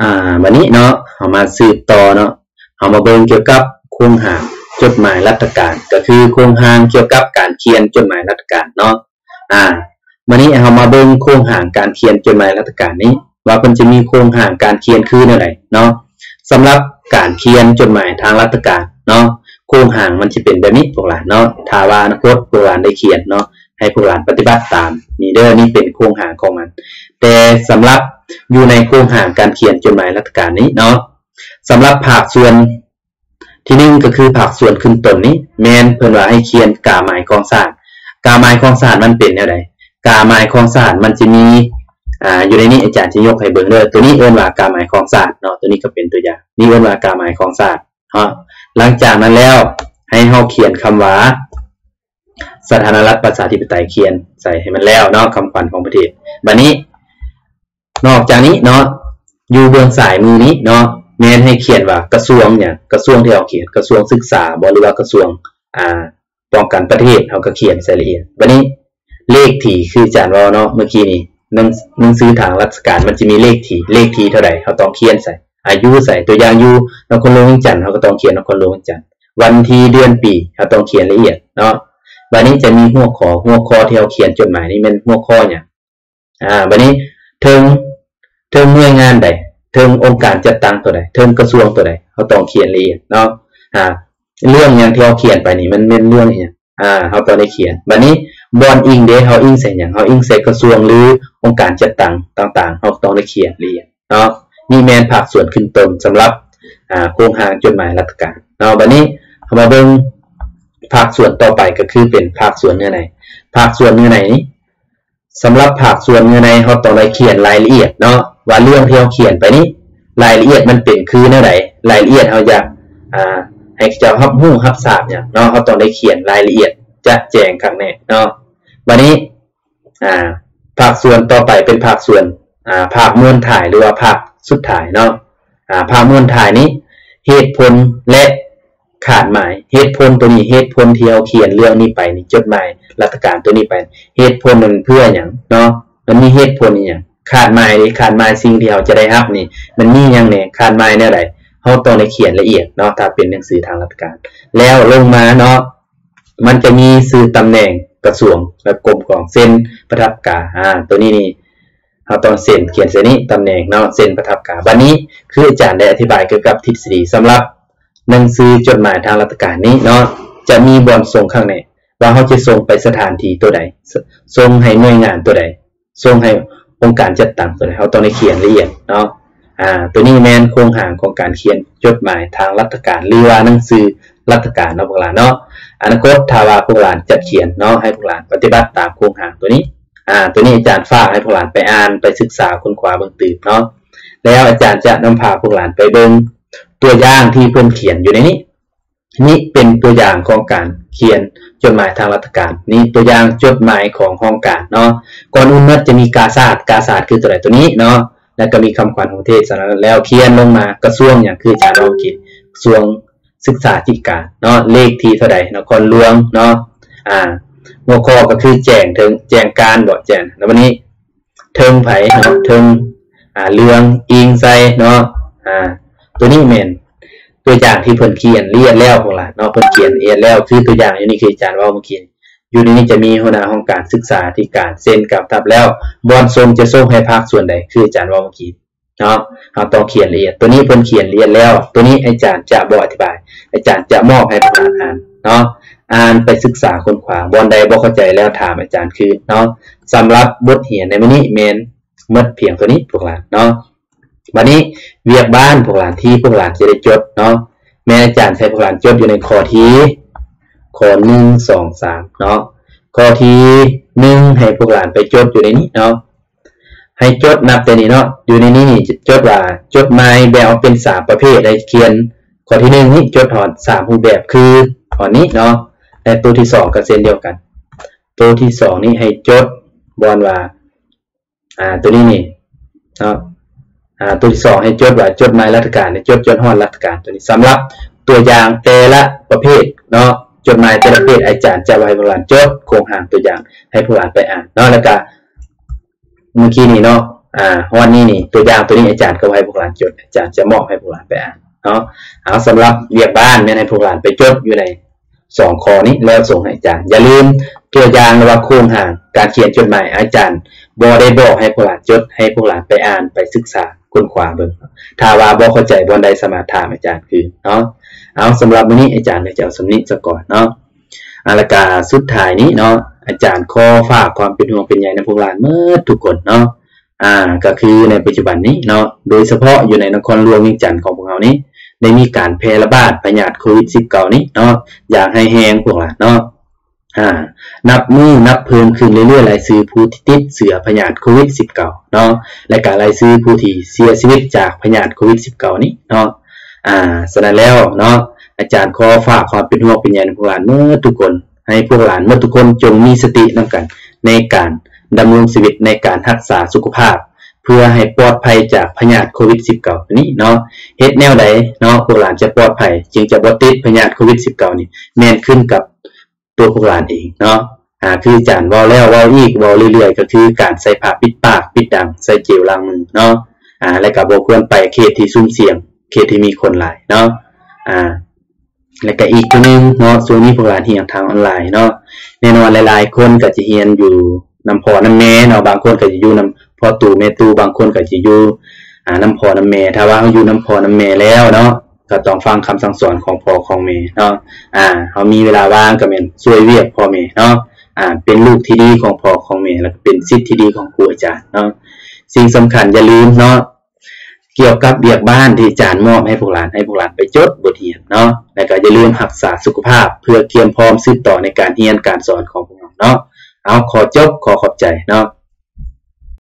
อ่าวันนี้เนาะเอามาสืบต่อเนาะเอามาเบิ่งเกี่ยวกับโครงหางจดหมายรัฐการ ก็คือโครงหางเกี่ยวกับการเขียนจดหมายรัฐการเนาะอ่าวันนี้เอามาเบิ่งโครงหางการเขียนจดหมายรัฐการนี้ ว่ามันจะมีโครงหางการเขียนคืออะไรเนาะสำหรับการเขียนจดหมายทางรัฐการเนาะโครงหางมันจะเป็นแบบนี้พวกหลานเนาะถ้าวาอนาคตพวกหลานได้เขียนเนาะให้พวกหลานปฏิบัติตามนี่เด้อนี่เป็นโครงหางของมัน แต่สำหรับ อยู่ในโครงห่างการเขียนจดหมายรัฐการนี้เนาะสำหรับภาคส่วนที่หนึ่งก็คือภาคส่วนขึ้นต้นนี้ แมนเพิ่นว่าให้เขียนกาหมายของศาสตร์กาหมายของศาสตร์มันเป็นแนวใดกาหมายของศาสตร์มันจะมีอ่าอยู่ในนี้อาจารย์จะยกให้เบิ่งเลยตัวนี้เอิ้นว่ากาหมายของศาสตร์เนาะตัวนี้ก็เป็นตัวอย่างนี่เอิ้นว่ากาหมายของศาสตร์เนาะหลังจากนั้นแล้วให้เฮาเขียนคำว่าสถานรัฐประชาธิปไตยเขียนใส่ให้มันแล้วเนาะคำขวัญของประเทศบัดนี้ นอกจากนี้เนาะอยู่เบื้องสายมือนี้เนาะแมนให้เขียนว่ากระทรวงเนี่ยกระทรวงที่เราเขียนกระทรวงศึกษาบหรือว่ากระทรวงอ่าป้องกันประเทศเขาก็เขียนใส่ละเอียดบัดนี้เลขที่คืออาจารย์ว่าเนาะเมื่อกี้นี้หนังหนังสือทางราชการมันจะมีเลขที่เลขที่เท่าใดเขาต้องเขียนใส่ อายุใส่ตัวอย่างอยู่นครหลวงจันทน์เขาก็ต้องเขียนนครหลวงจันทน์วันที่เดือนปีเขาต้องเขียนละเอียดเนาะบัดนี้จะมีหัวข้อหัวข้อที่เราเขียนจดหมายนี่เป็นหัวข้อหยังอ่าบัดนี้ถึง ถึงหน่วยงานใดถึงองค์การจัดตั้งตัวใดถึงกระทรวงตัวใดเขาต้องเขียนละเอียดเนาะอ่าเรื่องหยังที่เราเขียนไปนี่มันเป็นเรื่องอหยังอ่าเขาต้องได้เขียนบัดนี้บอนอิงเดเขาอิงใส่หยังเขาอิงใส่กระทรวงหรือองค์การจัดตั้งต่างๆเขาต้องได้เขียนละเอียดเนาะนี่แมนภาคส่วนขึ้นต้นสำหรับอ่าโครงหางจดหมายรัฐการเนาะบัดนี้เขามาเบิ่งภาคส่วนต่อไปก็คือเป็นภาคส่วนเนื้อในภาคส่วนเนื้อในนี้สำหรับภาคส่วนเนื้อในเขาต้องได้เขียนรายละเอียดเนาะ ว่าเรื่องที่เราเขียนไปนี้รายละเอียดมันเป็นคือเนื้อไหนรายละเอียดเขาอยากอ่าให้เจ้ารับรู้รับทราบเนี่ยเนาะเขาต้องได้เขียนรายละเอียดจะแจงข้างในเนาะวันนี้อ่าภาคส่วนต่อไปเป็นภาคส่วนอ่าภาคมวนถ่ายหรือว่าภาคสุดท้ายเนาะอ่าภาคมวนถ่ายนี้ เหตุผลและขาดหมายเหตุผลตัวนี้เหตุผลที่เราเขียนเรื่องนี้ไปนี่จดหมายรัฐการตัวนี้ไป เหตุผลมันเพื่ออย่างเนาะมันมีเหตุผลอย่าง ขาดหมายนี่ขาดหมายสิ่งที่เราจะได้รับนี่ มันมีอย่างเนี่ยขาดหมายแนวใดเราต้องได้เขียนละเอียดเนาะถ้าเป็นหนังสือทางราชการ แล้วลงมาเนาะมันจะมีสื่อตำแหน่งกระทรวงและกรมของเส้นประทับกาอ่าตัวนี้นี่เราต้องเซ็นเขียนเส้นนี้ตำแหน่งเนาะเส้นประทับกาวันนี้คืออาจารย์ได้อธิบายเกี่ยวกับทฤษฎีสำหรับหนังสือจดหมายทางราชการนี้เนาะจะมีบอนส่งข้างในว่าเขาจะส่งไปสถานที่ตัวใดส่งให้หน่วยงานตัวใดส่งให้ องการจัดตั้งตัวใดเขาต้องได้เขียนละเอียดเนาะอ่าตัวนี้แมนโครงหางของการเขียนจดหมายทางราชการหรือว่าหนังสือราชการเนาะพวกหลานเนาะอนาคตถ้าวาพวกหลานจะเขียนเนาะให้พวกหลานปฏิบัติตามโครงหางตัวนี้อ่าตัวนี้อาจารย์ฝากให้พวกหลานไปอ่านไปศึกษาค้นคว้าเบิ่งตื่นเนาะแล้วอาจารย์จะนำพาพวกหลานไปเบิ่งตัวอย่างที่เพิ่นเขียนอยู่ในนี้ นี่เป็นตัวอย่างของการเขียนจดหมายทางราชการ นี่ตัวอย่างจดหมายของห้องการเนาะก่อนอื่นมันจะมีกาซาดกาซาดคือตัวไหนตัวนี้เนาะแล้วก็มีคำขวัญของประเทศสารแล้วเขียนลงมากระทรวงอย่างคืออาจารย์เราคิดกระทรวงศึกษาธิการเนาะเลขที่เท่าใดนครหลวงเนาะอ่าหัวข้อก็คือแจ้งถึงแจ้งการบ่แจ้งแล้ววันนี้เทิงไผ่เนาะเทิงอ่าเรืองอิงใส่เนาะอ่าตัวนี้แม่น ตัวอย่างที่เพิ่นเขียนเรียนแล้วพวกล่ะเนาะเพิ่นเขียนเรียนแล้วคือตัวอย่างอยู่นี่คืออาจารย์ว่าเมื่อกี้อยู่ในนี้จะมีหัวหน้าห้องการศึกษาธิการเซ็นกับทับแล้วบอนส่งจะส่งให้ภาคส่วนใดคืออาจารย์ว่าเมื่อกี้เนาะเราต้องเขียนละเอียดตัวนี้เพิ่นเขียนเรียนแล้ว ตัวนี้อาจารย์จะบ่อธิบาย อาจารย์จะมอบให้พวกเราอ่านเนาะอ่านไปศึกษาค้นคว้าบอนใดบ่เข้าใจแล้วถามอาจารย์คืนเนาะสำหรับบทเรียนในมื้อนี้แม่นหมดเพียงตัวนี้พวกเราเนาะ วันนี้เวียกบ้านพวกหลานที่พวกหลานจะได้จดเนาะแม่อาจารย์ใช้พวกหลานจดอยู่ในข้อที่ข้อหนึ่งสองสามเนาะข้อที่หนึ่งให้พวกหลานไปจดอยู่ในนี้เนาะให้จดนับแต่นี้เนาะอยู่ในนี้นี่จดว่าจดหมายแบ่งออกเป็นสามประเภทให้เขียนข้อที่หนึ่งนี่จดถอนสามรูปแบบคือข้อนี้เนาะและตัวที่สองก็เช่นเดียวกัน ตัวที่สองนี่ให้จดบอนว่า อ่าตัวนี้นี่เนาะ ตัวที่สองให้จดว่าจดหมายราชการเนี่ยจดจดฮอดราชการตัวนี้สำหรับตัวอย่างแต่ละประเภทเนาะจดหมายแต่ละประเภทอาจารย์จะไว้โบราณจดโครงหางตัวอย่างให้ผู้อ่านไปอ่านเนาะแล้วก็เมื่อกี้นี้เนาะอ่าวันนี้นี่ตัวอย่างตัวนี้อาจารย์ก็ให้พวกหลานจดอาจารย์จะมอบให้พวกหลานไปอ่านเนาะเอาสำหรับเรียกบ้านเนี่ยให้พวกหลานไปจดอยู่ในสองคอนี้แล้วส่งให้อาจารย์อย่าลืม ตัวอย่างหรือว่าโครงห่างการเขียนจดหมายอาจารย์บอได้บอกให้พวกหลานจดให้พวกหลานไปอ่านไปศึกษาค้นคว้าเบิ่งถ้าว่าบ่เข้าใจบ่ได้สามารถถามอาจารย์คือเนาะเอาสำหรับวันนี้อาจารย์จะเอาสำนิซะก่อนเนาะอาลกาสุดท้ายนี้เนาะอาจารย์ขอฝากความเป็นห่วงเป็นใยในพวกหลานเมื่อทุกคนเนาะอ่าก็คือในปัจจุบันนี้เนาะโดยเฉพาะอยู่ในนครหลวงเวียงจันทร์ของพวกเรานี้ได้มีการแพร่ระบาดพยาธิโควิด -19 นี้เนาะอยากให้แห้งพวกหลานเนาะ อ่านับมือนับเพิ่มขึ้นเรื่อยๆรายซื้อผู้ที่ติดเสือพยาธิโควิด -19 เนาะและการรายซื้อผู้ที่เสียชีวิตจากพยาธิโควิด -19 นี้เนาะอ่าฉะนั้นแล้วเนาะอาจารย์ขอฝากความเป็นห่วงเป็นใยในพวกหลานเมื่อทุกคน ให้พวกหลานเมื่อทุกคนจงมีสตินำกันในการดำรงชีวิตในการรักษาสุขภาพ เพื่อให้ปลอดภัยจากพยาธิโควิด -19 นี้เนาะเฮ็ดแนวใดเนาะพวกหลานจะปลอดภัย จึงจะบ่ติดพยาธิโควิด -19 นี่แม่นขึ้นกับ ตัวพวกหลานเองเนาะอ่าคือจารย์เว้าแล้วว้าอีกว้าเรื่อยๆ ก็คือการใส่ผ้าปิดปากปิดดังใส่เจลล้างมือเนาะอ่าและก็บ่ควรไปเขตที่ซุ่มเสี่ยง เขตที่มีคนหลายเนาะอ่าแล้วก็อีกตัวหนึงเนาะช่วงนี้พวกหลานเรียนทางออนไลน์เนาะแน่นอนหลายๆ คนก็จะเรียนอยู่นำพ่อนำแม่เนาะบางคนก็จะอยู่นำพ่อตู่แม่ตู่บางคนก็จะอยู่อ่านำพ่อนำแม่ถ้าว่าเฮาอยู่นำพ่อนำแม่แล้วเนาะ ก็ต้องฟังคำสั่งสอนของพ่อของแม่เนาะอ่าเฮามีเวลาว่างก็แม่นช่วยเวียกพ่อแม่เนาะอ่าเป็นลูกที่ดีของพ่อของแม่แล้วก็เป็นศิษย์ที่ดีของครูอาจารย์เนาะสิ่งสำคัญอย่าลืมเนาะเกี่ยวกับเบียกบ้านที่อาจารย์มอบให้พวกหลานให้พวกหลานไปจดบทเรียนเนาะแล้วก็อย่าลืมรักษาสุขภาพ เพื่อเตรียมพร้อมสืบต่อในการเรียนการสอนของพวกเราเนาะเอาขอจบขอขอบใจเนาะ